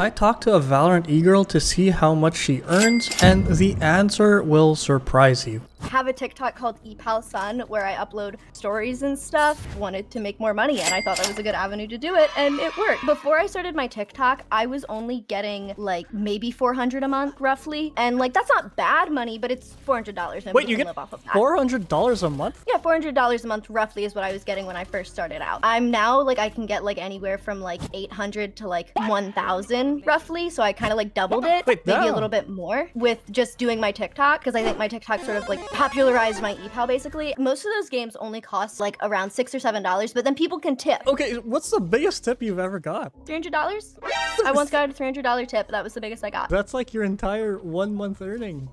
I talked to a Valorant e-girl to see how much she earns, and the answer will surprise you have a TikTok called Epal Sun where I upload stories and stuff. Wanted to make more money and I thought that was a good avenue to do it and it worked. Before I started my TikTok, I was only getting like maybe 400 a month roughly. And like that's not bad money, but it's $400 Wait, you get $400 a month? Yeah, $400 a month roughly is what I was getting when I first started out. I'm now like I can get like anywhere from like 800 to like 1000 roughly. So I kind of like doubled it, Wait, maybe no. a little bit more with just doing my TikTok because I think my TikTok sort of like popularized my EPAL basically. Most of those games only cost like around six or seven dollars, but then people can tip. Okay, what's the biggest tip you've ever got? Three hundred dollars. I once got a three hundred dollar tip. That was the biggest I got. That's like your entire one month earning.